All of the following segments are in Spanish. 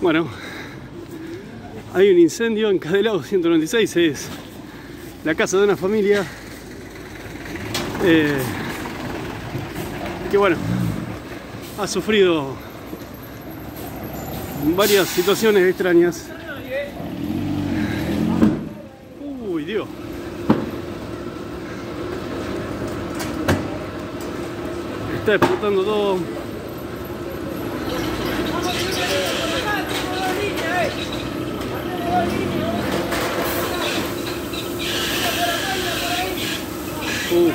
Bueno, hay un incendio en Cadelao 196, es la casa de una familia eh, que bueno, ha sufrido varias situaciones extrañas. Uy, Dios. Está explotando todo. Uh.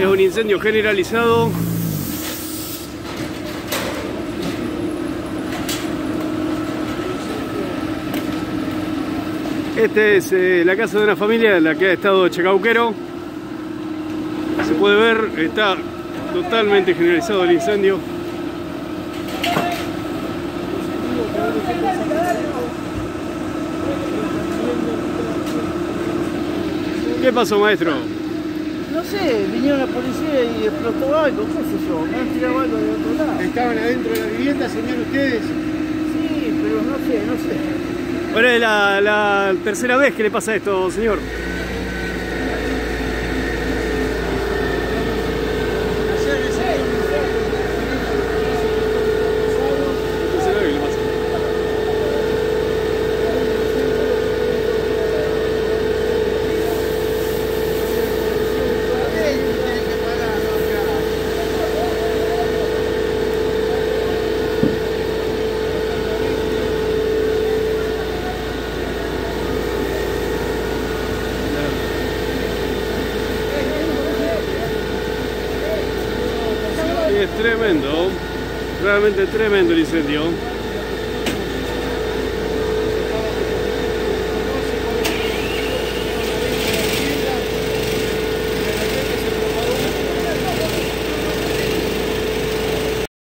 Es un incendio generalizado. Esta es eh, la casa de una familia en la que ha estado Checauquero. Se puede ver, está totalmente generalizado el incendio. ¿Qué pasó, maestro? No sé, vinieron la policía y explotó algo, qué sé yo, me han tirado algo de otro lado. ¿Estaban adentro de la vivienda, señor, ustedes? Sí, pero no sé, no sé. Bueno, es la, la tercera vez que le pasa esto, señor. Es tremendo, realmente tremendo el incendio.